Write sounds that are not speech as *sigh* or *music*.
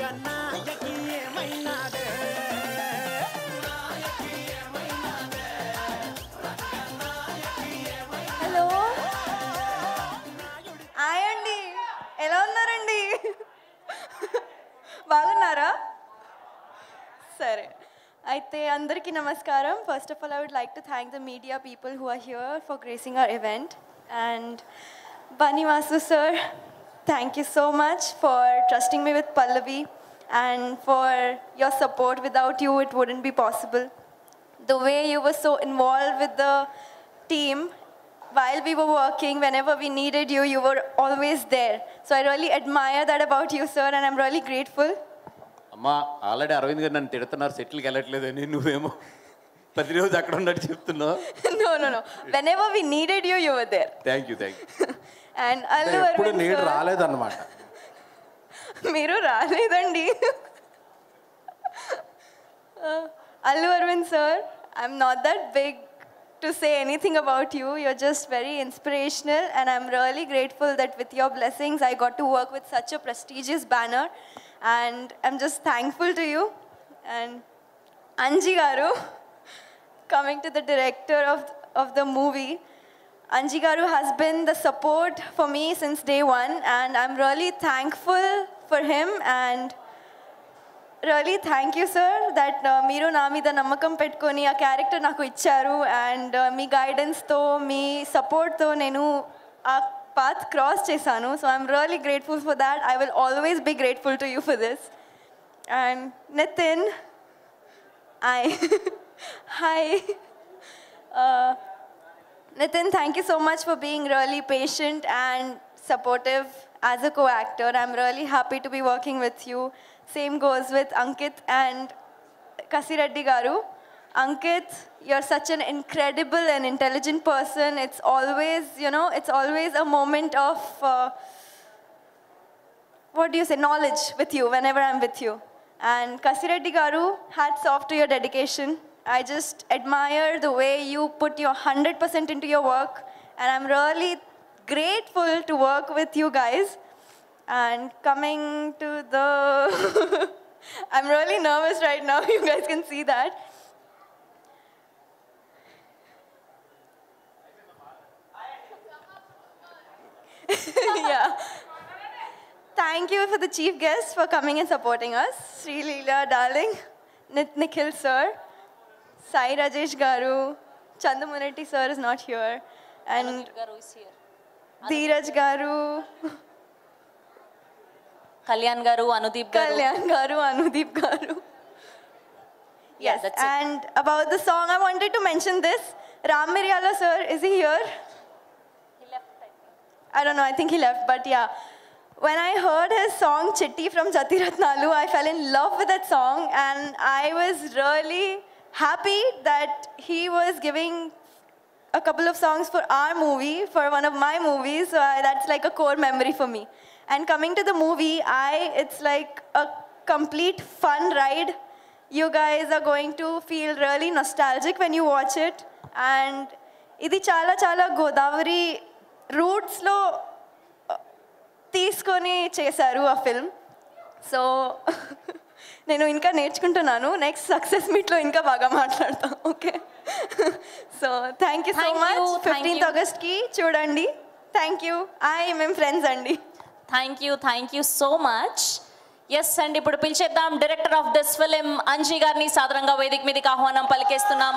Ranganayaki ఏమైనాదే? Hello. Hi అండి. ఎలా ఉన్నారండి? బాగున్నారా? సరే. అయితే అందరికీ నమస్కారం. First of all I would like to thank the media people who are here for gracing our event and Banivasu sir thank you so much for trusting me with Pallavi and for your support. Without you, it wouldn't be possible. The way you were so involved with the team while we were working, whenever we needed you, you were always there. So I really admire that about you, sir, and I'm really grateful. అమ్మా already Arvind గారు నన్ను తిడుతున్నారు సెటిల్కి వెళ్ళట్లేదని నువ్వేమో ప్రతిరోజు అక్కడ ఉన్నట్టు చెప్తున్నావు no, no, no. Whenever we needed you, you were there. Thank you thank you And *laughs* *laughs* Allu ఎప్పుడు Arvind నీడు sir- రాలేదన్నమాట మీరు రాలేదండి Allu Arvind sir I'm not that big to say anything about you you're just very inspirational and I'm really grateful that with your blessings I got to work with such a prestigious banner and I'm just thankful to you and Anji గారు *laughs* coming to the director of, of the movie. Anjigaru has been the support for me since day one, and I'm really thankful for him. And really, thank you, sir, that uh, Miru Nami the Namakam Petkoni, a character Naku Icharu, and uh, me guidance to me support to Nenu a path cross Chesanu. So I'm really grateful for that. I will always be grateful to you for this. And Nithiin, I. *laughs* Hi. Uh, Nithiin, thank you so much for being really patient and supportive as a co-actor. I'm really happy to be working with you. Same goes with Ankit and Kasireddy Garu. Ankit, you're such an incredible and intelligent person. It's always, you know, it's always a moment of, uh, what do you say, knowledge with you whenever I'm with you. And Kasireddy Garu, hats off to your dedication. I just admire the way you put your 100% into your work. And I'm really grateful to work with you guys. And coming to the. *laughs* I'm really nervous right now. *laughs* You guys can see that. *laughs* yeah. Thank you for the chief guests for coming and supporting us. Sri Leela, darling, Nikhil sir, Sai Rajesh Garu, Chandoo Mondeti sir is not here. And Garu is here. Dheeraj Garu. Kalyan Garu, Anudeep Garu. Kalyan Garu, Anudeep Garu. Yes, yeah, and it. about the song, I wanted to mention this. Ram Miryala sir, is he here? He left, I think. I don't know, I think he left, but yeah. When I heard his song Chitti from Jatiratnalu, I fell in love with that song and I was really happy that he was giving a couple of songs for our movie, for one of my movies. So I, that's like a core memory for me. And coming to the movie, I it's like a complete fun ride. You guys are going to feel really nostalgic when you watch it. And ఇది చాలా చాలా గోదావరి రూట్స్లో తీసుకొని చేశారు ఆ film so *laughs* నేను ఇంకా నేర్చుకుంటున్నాను. Next success మీట్లో ఇంకా బాగా మాట్లాడతాం. Okay so thank you so much fifteenth. ఆగస్ట్కి చూడండి. థ్యాంక్ యూ ఐ మేము ఫ్రెండ్స్ అండి. Thank you thank you so much yes అండి ఇప్పుడు పిలిచేద్దాం. Director of this film Anji గారిని సాధారణంగా వేదిక మీదకి ఆహ్వానం పలికేస్తున్నాం.